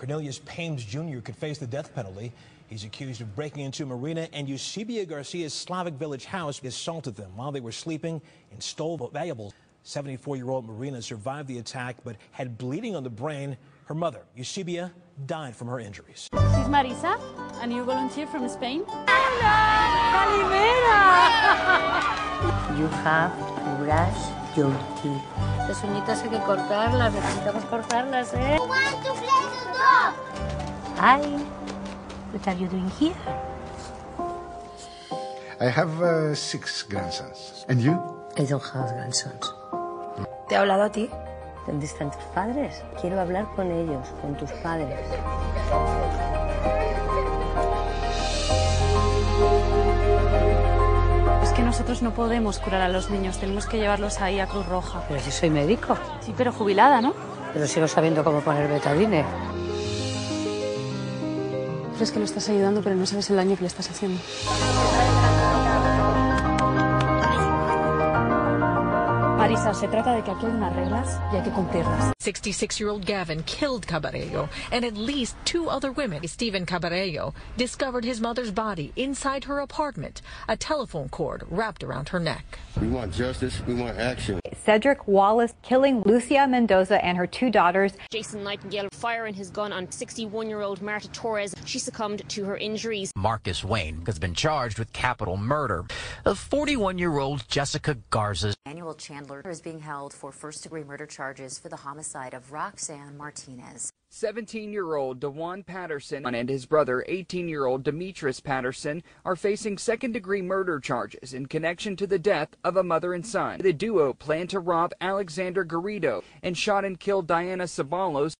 Cornelius Pames Jr. could face the death penalty. He's accused of breaking into Marina and Eusebia Garcia's Slavic Village house, He assaulted them while they were sleeping and stole valuables. 74-year-old Marina survived the attack but had bleeding on the brain. Her mother, Eusebia, died from her injuries. She's Marisa, a new volunteer from Spain. Hello! You have to brush your teeth. Las uñitas hay que cortarlas, necesitamos cortarlas, ¿eh? Hi. What are you doing here? I have uh, six grandsons. And you? I don't have grandsons. ¿Te ha hablado a ti? ¿Dónde están tus padres? Quiero hablar con ellos, con tus padres. Es que nosotros no podemos curar a los niños, tenemos que llevarlos ahí a Cruz Roja. Pero si soy médico. Sí, pero jubilada, ¿no? Pero sigo sabiendo cómo poner betadine. Crees que lo estás ayudando, pero no sabes el daño que le estás haciendo. Marisa, se trata de que aquí hay unas reglas y hay que cumplirlas. 66-year-old Gavin killed Caballero and at least two other women. Stephen Caballero discovered his mother's body inside her apartment, a telephone cord wrapped around her neck. We want justice. We want action. Cedric Wallace killing Lucia Mendoza and her two daughters. Jason Nightingale firing his gun on 61-year-old Marta Torres. She succumbed to her injuries. Marcus Wayne has been charged with capital murder. A 41-year-old Jessica Garza. Manuel Chandler is being held for first-degree murder charges for the homicide of Roxanne Martinez. 17-year-old Dewan Patterson and his brother, 18-year-old Demetrius Patterson, are facing second-degree murder charges in connection to the death of a mother and son. The duo planned to rob Alexander Garrido and shot and killed Diana Sabalos.